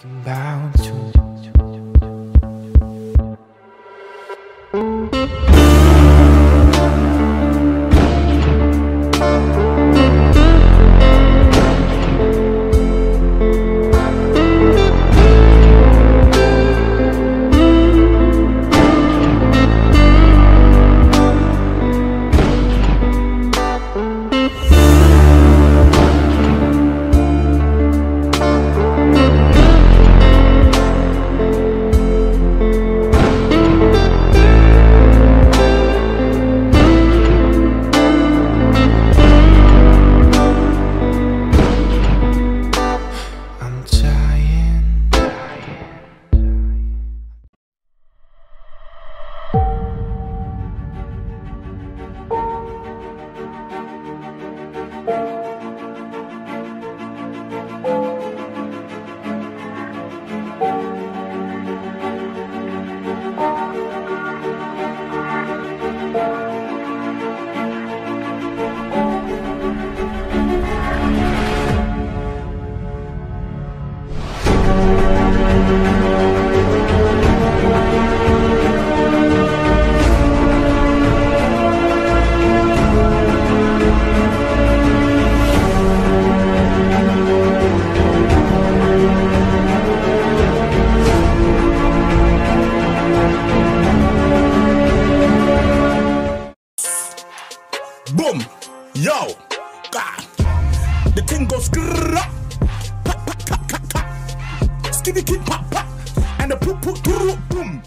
thinking about you. Boom! Yo! God! The thing goes kid pop pop and the boom